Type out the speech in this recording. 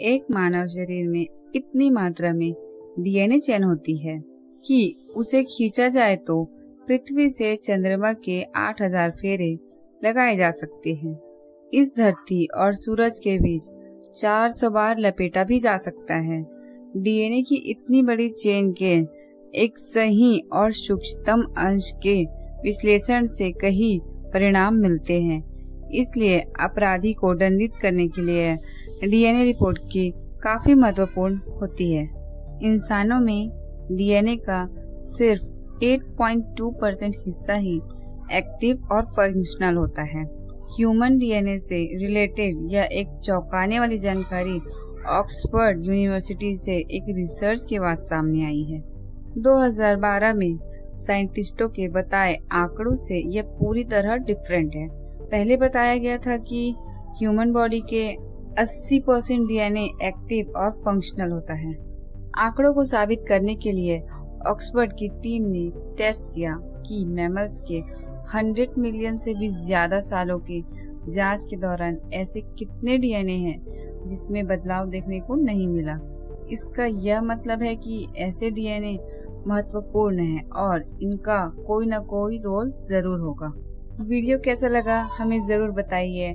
एक मानव शरीर में इतनी मात्रा में डीएनए चयन होती है कि उसे खींचा जाए तो पृथ्वी से चंद्रमा के 8000 फेरे लगाए जा सकते हैं। इस धरती और सूरज के बीच 400 बार लपेटा भी जा सकता है। डीएनए की इतनी बड़ी चेन के एक सही और सूक्ष्मतम अंश के विश्लेषण से कई परिणाम मिलते हैं। इसलिए अपराधी को दंडित करने के लिए डीएनए रिपोर्ट की काफ़ी महत्वपूर्ण होती है। इंसानों में डीएनए का सिर्फ़ 8.2 परसेंट हिस्सा ही एक्टिव और फंक्शनल होता है। ह्यूमन डीएनए से रिलेटेड यह एक चौंकाने वाली जानकारी ऑक्सफोर्ड यूनिवर्सिटी से एक रिसर्च के बाद सामने आई है। 2012 में साइंटिस्टों के बताए आंकड़ों से यह पूरी तरह डिफरेंट है। पहले बताया गया था कि ह्यूमन बॉडी के 80 परसेंट डीएनए एक्टिव और फंक्शनल होता है। आंकड़ों को साबित करने के लिए ऑक्सफोर्ड की टीम ने टेस्ट किया कि मैमल्स के 100 मिलियन से भी ज़्यादा सालों की जाँच के दौरान ऐसे कितने डीएनए हैं जिसमें बदलाव देखने को नहीं मिला। इसका यह मतलब है कि ऐसे डीएनए महत्वपूर्ण है और इनका कोई न कोई रोल ज़रूर होगा। वीडियो कैसा लगा हमें ज़रूर बताइए।